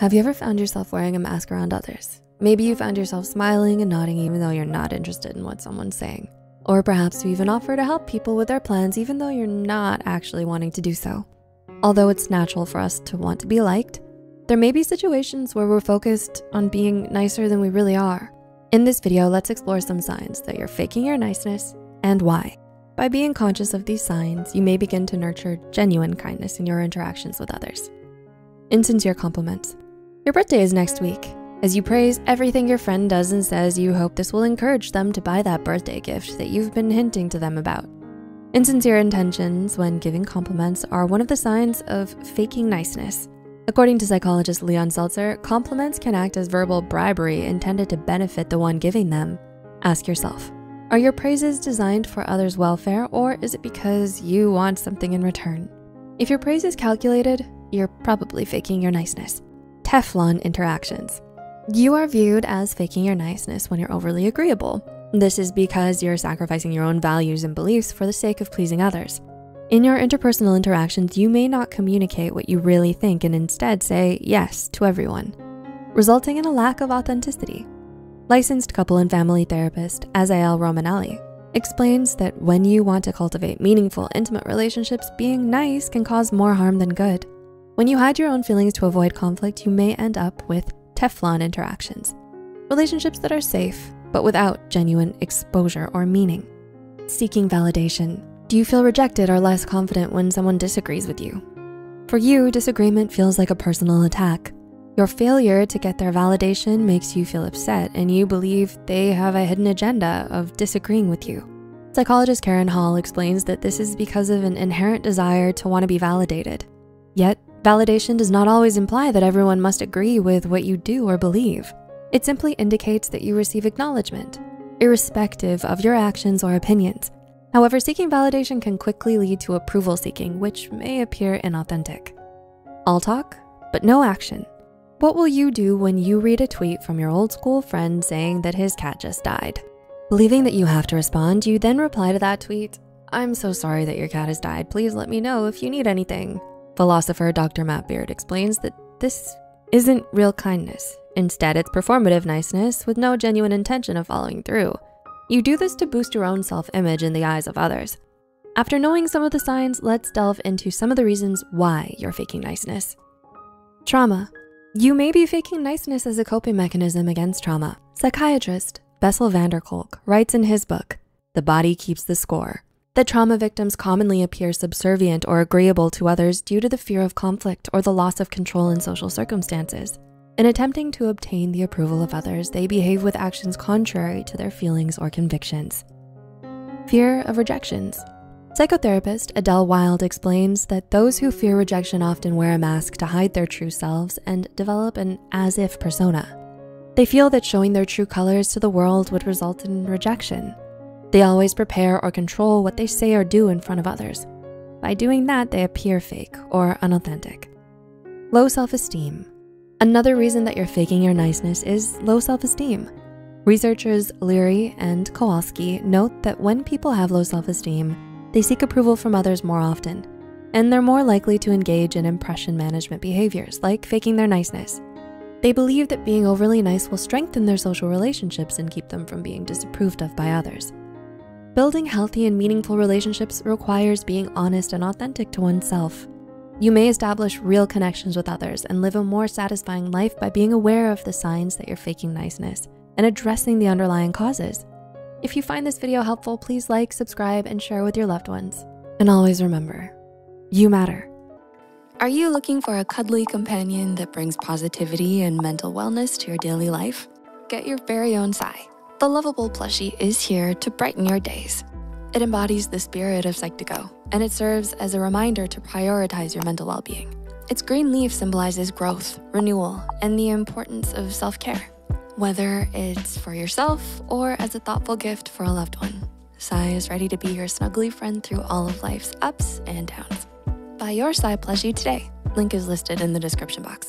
Have you ever found yourself wearing a mask around others? Maybe you found yourself smiling and nodding even though you're not interested in what someone's saying. Or perhaps you even offer to help people with their plans even though you're not actually wanting to do so. Although it's natural for us to want to be liked, there may be situations where we're focused on being nicer than we really are. In this video, let's explore some signs that you're faking your niceness and why. By being conscious of these signs, you may begin to nurture genuine kindness in your interactions with others. Insincere compliments. Your birthday is next week. As you praise everything your friend does and says, you hope this will encourage them to buy that birthday gift that you've been hinting to them about. Insincere intentions when giving compliments are one of the signs of faking niceness. According to psychologist Leon Seltzer, compliments can act as verbal bribery intended to benefit the one giving them. Ask yourself, are your praises designed for others' welfare or is it because you want something in return? If your praise is calculated, you're probably faking your niceness. Teflon interactions. You are viewed as faking your niceness when you're overly agreeable. This is because you're sacrificing your own values and beliefs for the sake of pleasing others. In your interpersonal interactions, you may not communicate what you really think and instead say yes to everyone, resulting in a lack of authenticity. Licensed couple and family therapist Azael Romanelli explains that when you want to cultivate meaningful, intimate relationships, being nice can cause more harm than good. When you hide your own feelings to avoid conflict, you may end up with Teflon interactions, relationships that are safe, but without genuine exposure or meaning. Seeking validation. Do you feel rejected or less confident when someone disagrees with you? For you, disagreement feels like a personal attack. Your failure to get their validation makes you feel upset and you believe they have a hidden agenda of disagreeing with you. Psychologist Karen Hall explains that this is because of an inherent desire to wanna be validated. Yet Validation does not always imply that everyone must agree with what you do or believe. It simply indicates that you receive acknowledgement, irrespective of your actions or opinions. However, seeking validation can quickly lead to approval seeking, which may appear inauthentic. All talk, but no action. What will you do when you read a tweet from your old school friend saying that his cat just died? Believing that you have to respond, you then reply to that tweet, I'm so sorry that your cat has died. Please let me know if you need anything. Philosopher Dr. Matt Beard explains that this isn't real kindness. Instead, it's performative niceness with no genuine intention of following through. You do this to boost your own self-image in the eyes of others. After knowing some of the signs, let's delve into some of the reasons why you're faking niceness. Trauma. You may be faking niceness as a coping mechanism against trauma. Psychiatrist Bessel van der Kolk writes in his book, The Body Keeps the Score, that trauma victims commonly appear subservient or agreeable to others due to the fear of conflict or the loss of control in social circumstances. In attempting to obtain the approval of others, they behave with actions contrary to their feelings or convictions. Fear of rejections. Psychotherapist Adele Wilde explains that those who fear rejection often wear a mask to hide their true selves and develop an as-if persona. They feel that showing their true colors to the world would result in rejection, they always prepare or control what they say or do in front of others. By doing that, they appear fake or unauthentic. Low self-esteem. Another reason that you're faking your niceness is low self-esteem. Researchers Leary and Kowalski note that when people have low self-esteem, they seek approval from others more often, and they're more likely to engage in impression management behaviors like faking their niceness. They believe that being overly nice will strengthen their social relationships and keep them from being disapproved of by others. Building healthy and meaningful relationships requires being honest and authentic to oneself. You may establish real connections with others and live a more satisfying life by being aware of the signs that you're faking niceness and addressing the underlying causes. If you find this video helpful, please like, subscribe, and share with your loved ones. And always remember, you matter. Are you looking for a cuddly companion that brings positivity and mental wellness to your daily life? Get your very own Psi. The lovable plushie is here to brighten your days. It embodies the spirit of Psych2Go, and it serves as a reminder to prioritize your mental well-being. Its green leaf symbolizes growth, renewal, and the importance of self-care, whether it's for yourself or as a thoughtful gift for a loved one. Psi is ready to be your snuggly friend through all of life's ups and downs. Buy your Psi plushie today. Link is listed in the description box.